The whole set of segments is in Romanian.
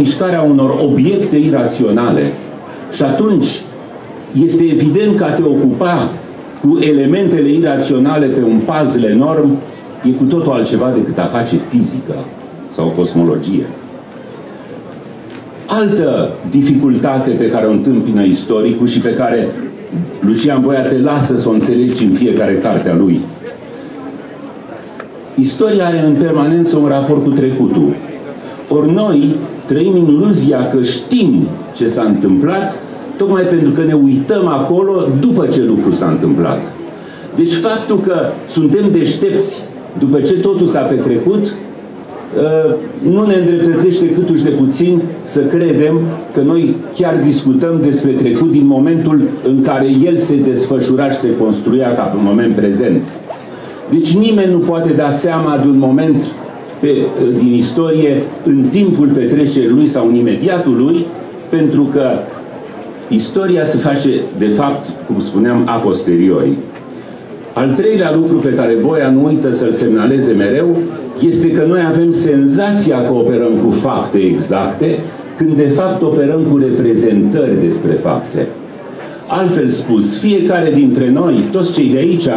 mișcarea unor obiecte iraționale. Și atunci este evident că a te ocupa cu elementele iraționale pe un puzzle enorm e cu totul altceva decât a face fizică sau cosmologie. Altă dificultate pe care o întâmpină istoricul și pe care Lucian Boia te lasă să o înțelegi în fiecare carte a lui. Istoria are în permanență un raport cu trecutul. Ori noi trăim în iluzia că știm ce s-a întâmplat tocmai pentru că ne uităm acolo după ce lucru s-a întâmplat. Deci faptul că suntem deștepți după ce totul s-a petrecut, uh, nu ne îndreptățește câtuși de puțin să credem că noi chiar discutăm despre trecut din momentul în care el se desfășura și se construia ca pe un moment prezent. Deci nimeni nu poate da seama de un moment pe, uh, din istorie în timpul petrecerii lui sau în imediatul lui, pentru că istoria se face, de fapt, cum spuneam, a posteriori. Al treilea lucru pe care Boia nu uită să-l semnaleze mereu este că noi avem senzația că operăm cu fapte exacte, când de fapt operăm cu reprezentări despre fapte. Altfel spus, fiecare dintre noi, toți cei de aici,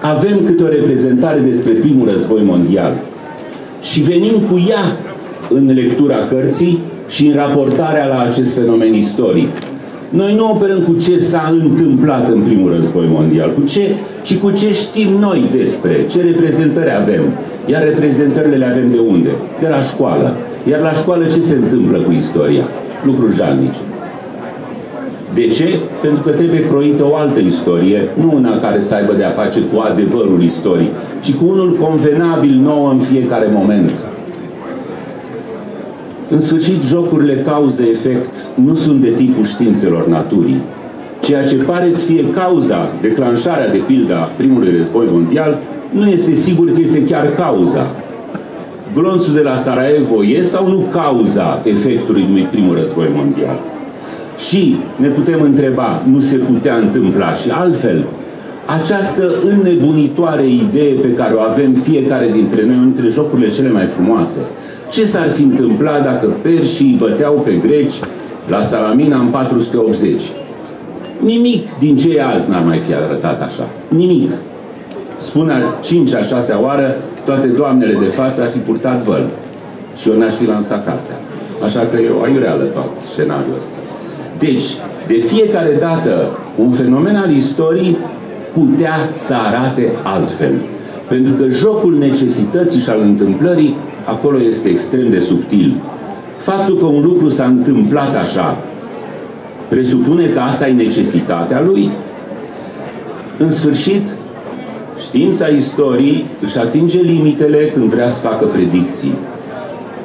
avem câte o reprezentare despre primul război mondial. Și venim cu ea în lectura cărții și în raportarea la acest fenomen istoric. Noi nu operăm cu ce s-a întâmplat în primul război mondial, cu ce, ci cu ce știm noi despre, ce reprezentări avem. Iar reprezentările le avem de unde? De la școală. Iar la școală ce se întâmplă cu istoria? Lucruri jalnice. De ce? Pentru că trebuie croită o altă istorie, nu una care să aibă de a face cu adevărul istoric, ci cu unul convenabil nou în fiecare moment. În sfârșit, jocurile cauză-efect nu sunt de tipul științelor naturii. Ceea ce pare să fie cauza, declanșarea de pildă a primului război mondial, nu este sigur că este chiar cauza. Glonțul de la Sarajevo e sau nu cauza efectului unui primul război mondial? Și ne putem întreba, nu se putea întâmpla și altfel? Această înnebunitoare idee pe care o avem fiecare dintre noi, între jocurile cele mai frumoase, ce s-ar fi întâmplat dacă perșii băteau pe greci la Salamina în 480? Nimic din ce e azi n-ar mai fi arătat așa. Nimic. Spune a cincea, șasea oară, toate doamnele de față ar fi purtat văl. Și eu n-aș fi lansat cartea. Așa că e o aiureală tot scenariul ăsta. Deci, de fiecare dată, un fenomen al istoriei putea să arate altfel. Pentru că jocul necesității și al întâmplării acolo este extrem de subtil. Faptul că un lucru s-a întâmplat așa presupune că asta e necesitatea lui? În sfârșit, știința istoriei își atinge limitele când vrea să facă predicții.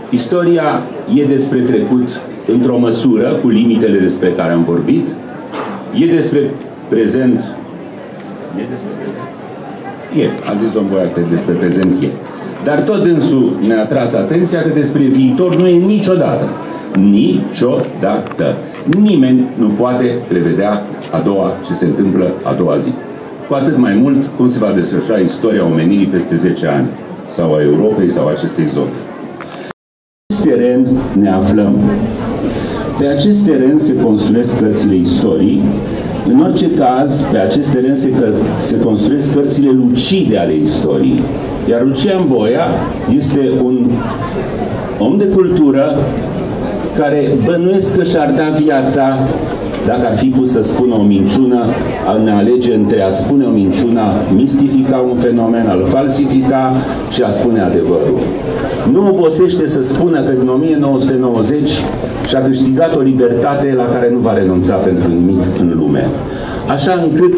Istoria e despre trecut într-o măsură, cu limitele despre care am vorbit, e despre prezent. E despre prezent? E, a zis domnul Boiate, despre prezent e. Dar tot dânsul ne-a tras atenția că despre viitor nu e niciodată. Niciodată. Nimeni nu poate prevedea a doua ce se întâmplă a doua zi. Cu atât mai mult cum se va desfășura istoria omenirii peste 10 ani sau a Europei sau a acestei zone. Pe acest teren ne aflăm. Pe acest teren se construiesc cărțile istorii. În orice caz, pe acest teren se, se construiesc cărțile lucide ale istoriei. Iar Lucian Boia este un om de cultură care bănuiesc că și-ar da viața dacă ar fi pus să spună o minciună, a ne alege între a spune o minciună, mistifica un fenomen, al falsifica și a spune adevărul. Nu obosește să spună că din 1990 și-a câștigat o libertate la care nu va renunța pentru nimic în lume. Așa încât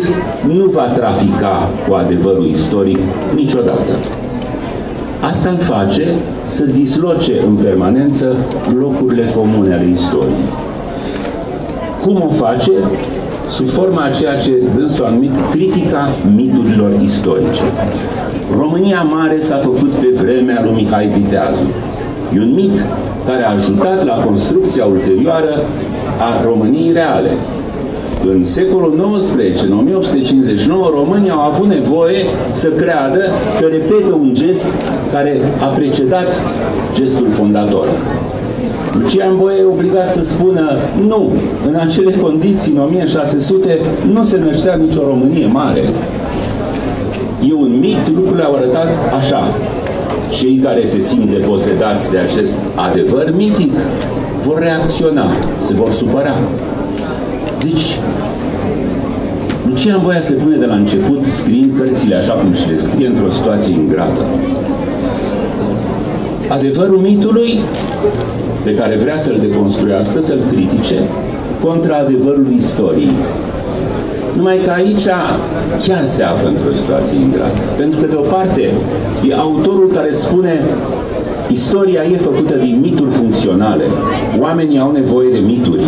nu va trafica cu adevărul istoric niciodată. Asta îl face să disloce în permanență locurile comune ale istoriei. Cum o face? Sub forma a ceea ce dânsul a numit critica miturilor istorice. România Mare s-a făcut pe vremea lui Mihai Viteazu. E un mit care a ajutat la construcția ulterioară a României reale, în secolul XIX, în 1859, românii au avut nevoie să creadă că repetă un gest care a precedat gestul fondator. Lucian Boie e obligat să spună nu, în acele condiții, în 1600, nu se năștea nicio Românie mare. E un mit, lucrurile au arătat așa. Cei care se simt deposedați de acest adevăr mitic vor reacționa, se vor supăra. Deci, Lucian Boia se pune de la început scriind cărțile așa cum și le scrie într-o situație ingrată. Adevărul mitului pe care vrea să-l deconstruiască, să-l critique, contra adevărului istoriei. Numai că aici chiar se află într-o situație ingrată. Pentru că, de o parte, e autorul care spune Istoria e făcută din mituri funcționale. Oamenii au nevoie de mituri.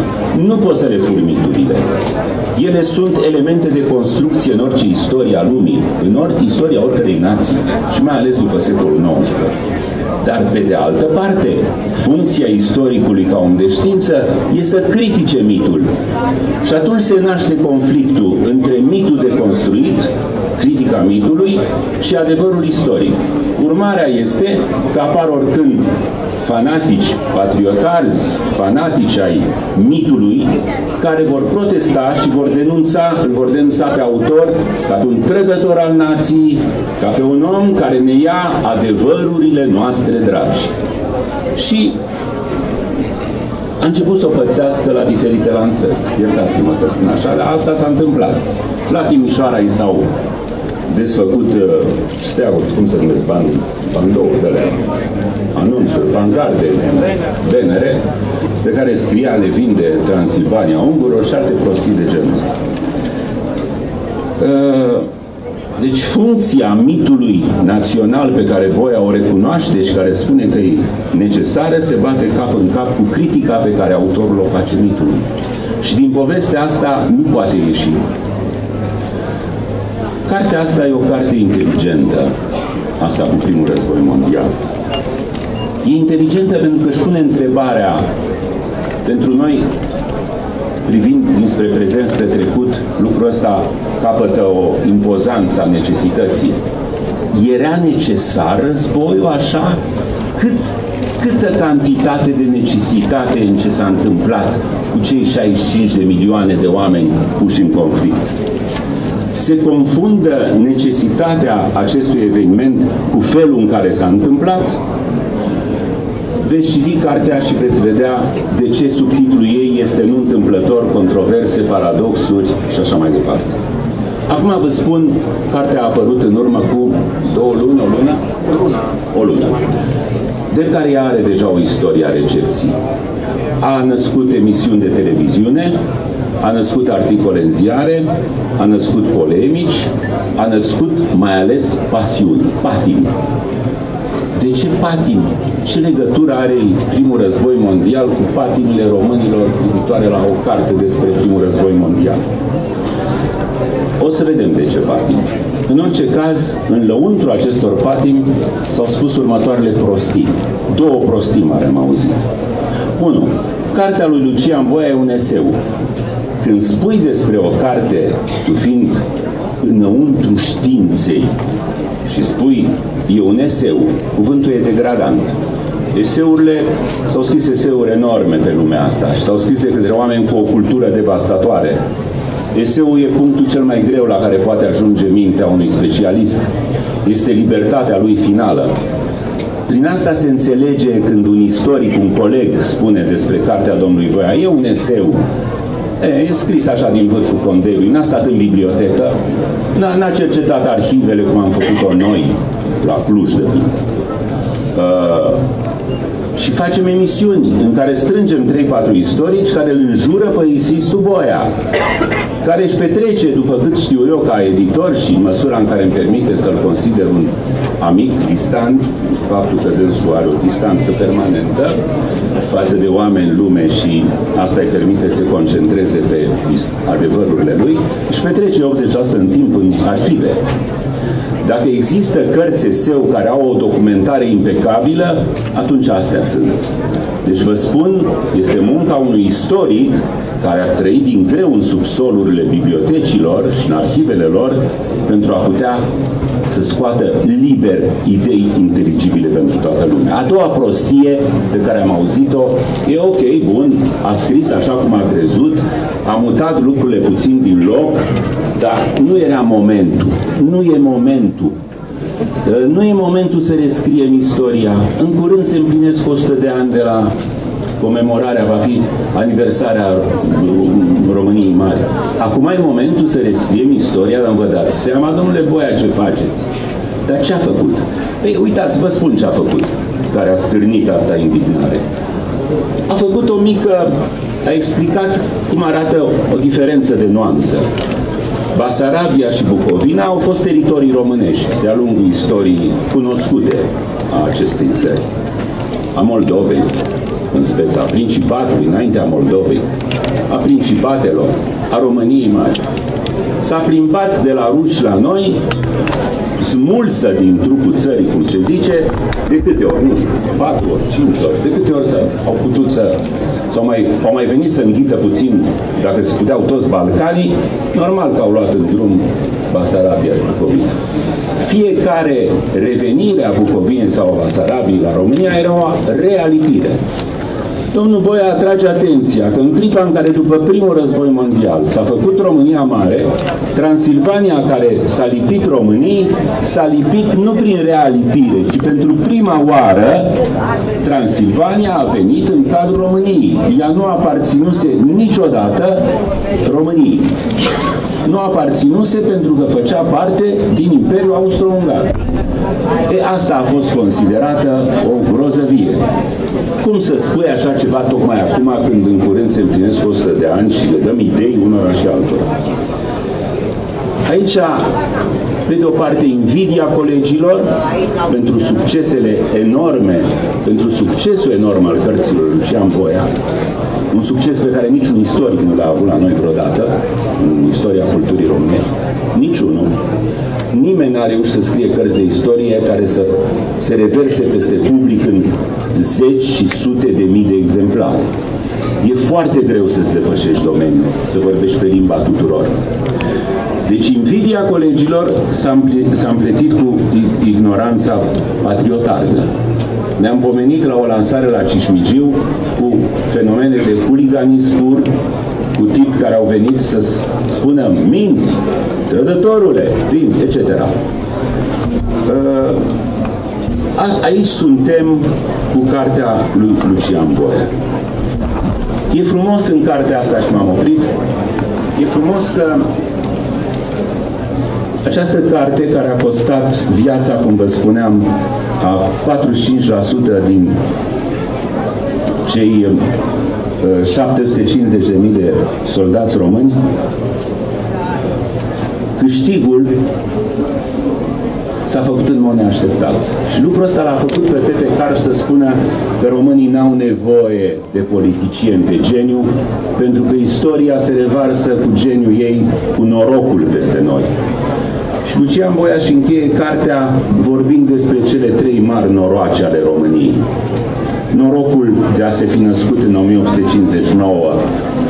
Nu poți să le furi miturile. Ele sunt elemente de construcție în orice istorie a lumii, în ori, istoria oricărei nații și mai ales după secolul XIX. Dar, pe de altă parte, funcția istoricului ca om de știință e să critique mitul. Și atunci se naște conflictul între mitul deconstruit, critica mitului, și adevărul istoric. Urmarea este că apar oricând fanatici, patriotarzi, fanatici ai mitului, care vor protesta și vor denunța, îl vor denunța pe autor ca pe un trădător al nației, ca pe un om care ne ia adevărurile noastre dragi. Și a început să o pățească la diferite lansări. Iertați-mă că spun așa, dar asta s-a întâmplat. La Timișoara i s-au desfăcut uh, steauri, cum se numesc, ban, bandou, de la anunțuri, pancarde, BNR, pe care scria le vinde Transilvania ungurilor și alte prostii de genul ăsta. Uh, deci funcția mitului național pe care voia o recunoaște și care spune că e necesară se bate cap în cap cu critica pe care autorul o face mitului. Și din povestea asta nu poate ieși. Cartea asta e o carte inteligentă, asta cu primul război mondial. E inteligentă pentru că își pune întrebarea pentru noi, privind dinspre prezent spre trecut, lucrul ăsta capătă o impozanță a necesității. Era necesar războiul așa? Cât, câtă cantitate de necesitate în ce s-a întâmplat cu cei 65 de milioane de oameni puși în conflict? Se confundă necesitatea acestui eveniment cu felul în care s-a întâmplat, veți citi cartea și veți vedea de ce subtitlul ei este nu întâmplător, controverse, paradoxuri și așa mai departe. Acum vă spun, cartea a apărut în urmă cu două luni, o lună? O lună. O lună. De care ea are deja o istorie a recepției. A născut emisiuni de televiziune, a născut articole în ziare, a născut polemici, a născut mai ales pasiuni, patimi. De ce patimi? Ce legătură are primul război mondial cu patimile românilor privitoare la o carte despre primul război mondial? O să vedem de ce patimi. În orice caz, în lăuntru acestor patimi s-au spus următoarele prostii. Două prostii mare am auzit. 1. Cartea lui Lucian Boia e un eseu când spui despre o carte, tu fiind înăuntru științei și spui e un eseu, cuvântul e degradant. Eseurile, s-au scris eseuri enorme pe lumea asta și s-au scris de către oameni cu o cultură devastatoare. Eseul e punctul cel mai greu la care poate ajunge mintea unui specialist. Este libertatea lui finală. Prin asta se înțelege când un istoric, un coleg, spune despre cartea domnului Voia, e un eseu, E, e scris așa din vârful condeiului, n-a stat în bibliotecă, n-a cercetat arhivele cum am făcut-o noi, la Cluj de pildă. Uh, și facem emisiuni în care strângem 3-4 istorici care îl înjură pe Isistu Boia, care își petrece, după cât știu eu, ca editor și în măsura în care îmi permite să-l consider un amic distant, faptul că dânsul are o distanță permanentă față de oameni, lume și asta îi permite să se concentreze pe adevărurile lui, își petrece 80% în timp în arhive. Dacă există cărți SEO care au o documentare impecabilă, atunci astea sunt. Deci vă spun, este munca unui istoric care a trăit din greu în subsolurile bibliotecilor și în arhivele lor pentru a putea să scoată liber idei inteligibile pentru toată lumea. A doua prostie pe care am auzit-o e ok, bun, a scris așa cum a crezut, a mutat lucrurile puțin din loc, dar nu era momentul. Nu e momentul. Nu e momentul să rescriem istoria. În curând se împlinesc 100 de ani de la comemorarea, va fi aniversarea României Mari. Acum e momentul să rescriem istoria, dar vă dați seama, domnule Boia, ce faceți. Dar ce a făcut? Păi uitați, vă spun ce a făcut, care a stârnit atâta indignare. A făcut o mică, a explicat cum arată o diferență de nuanță. Basarabia și Bucovina au fost teritorii românești de-a lungul istoriei cunoscute a acestei țări. A Moldovei, în speța Principatului, înaintea Moldovei, a Principatelor, a României Mari. S-a plimbat de la ruși la noi, smulsă din trupul țării, cum se zice, de câte ori, nu știu, patru ori, cinci ori, de câte ori au putut să, sau mai, au mai venit să înghită puțin, dacă se puteau toți Balcanii, normal că au luat în drum Basarabia și Bucovina. Fiecare revenire a Bucovinei sau a Basarabiei la România era o realipire. Domnul Boia atrage atenția că în clipa în care după primul război mondial s-a făcut România mare, Transilvania care s-a lipit României, s-a lipit nu prin realipire, ci pentru prima oară Transilvania a venit în cadrul României. Ea nu aparținuse niciodată României. Nu aparținuse pentru că făcea parte din Imperiul Austro-Ungar. E, asta a fost considerată o grozăvie. Cum să spui așa ceva tocmai acum când în curând se împlinesc 100 de ani și le dăm idei unora și altora? Aici, pe de o parte, invidia colegilor pentru succesele enorme, pentru succesul enorm al cărților Lucian Boia, un succes pe care niciun istoric nu l-a avut la noi vreodată, în istoria culturii românești, niciunul. Nimeni n-a reușit să scrie cărți de istorie care să se reverse peste public în zeci și sute de mii de exemplare. E foarte greu să-ți depășești domeniul, să vorbești pe limba tuturor. Deci invidia colegilor s-a împletit cu ignoranța patriotară. Ne-am pomenit la o lansare la Cismigiu cu fenomene de huliganism pur, cu tip care au venit să spună minți, trădătorule, prinți, etc. Uh, aici suntem cu cartea lui Lucian Boia. E frumos în cartea asta și m-am oprit, e frumos că această carte care a costat viața, cum vă spuneam, a 45% din cei 750.000 uh, de soldați români, câștigul s-a făcut în mod neașteptat. Și lucrul ăsta l-a făcut pe Pepe Carp să spună că românii n-au nevoie de politicieni de geniu, pentru că istoria se revarsă cu geniul ei, cu norocul peste noi. Și Lucian Boia și încheie cartea vorbind despre cele trei mari noroace ale României. Norocul de a se fi născut în 1859,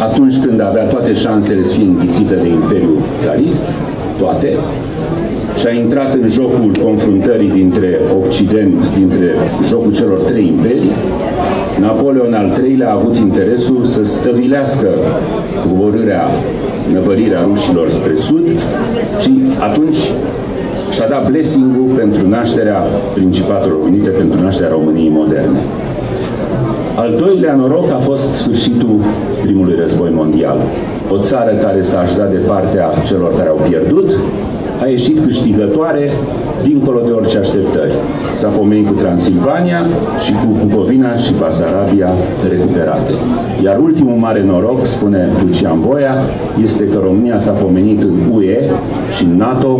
atunci când avea toate șansele să fie înghițită de Imperiul Țarist, toate, și a intrat în jocul confruntării dintre Occident, dintre jocul celor trei imperii, Napoleon al III-lea a avut interesul să stăvilească coborârea, năvărirea rușilor spre sud și atunci și-a dat blessing-ul pentru nașterea Principatelor Unite, pentru nașterea României moderne. Al doilea noroc a fost sfârșitul primului război mondial. O țară care s-a așezat de partea celor care au pierdut, a ieșit câștigătoare dincolo de orice așteptări. S-a pomenit cu Transilvania și cu Bucovina și Basarabia recuperate. Iar ultimul mare noroc, spune Lucian Boia, este că România s-a pomenit în UE și în NATO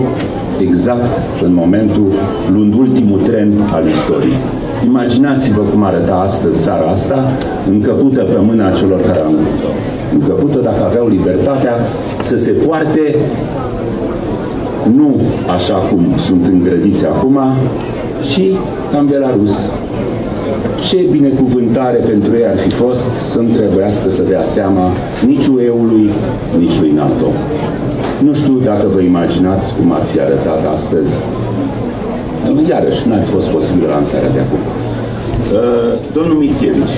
exact în momentul luând ultimul tren al istoriei. Imaginați-vă cum arăta astăzi țara asta, încăpută pe mâna celor care au încăpută dacă aveau libertatea să se poarte nu așa cum sunt îngrădiți acum, ci ca în Belarus. Ce binecuvântare pentru ei ar fi fost să nu trebuiască să dea seama nici UE-ului, nici lui NATO. Nu știu dacă vă imaginați cum ar fi arătat astăzi. Iarăși, n-ar fi fost posibil lansarea de acum. Uh, domnul Mitchevici,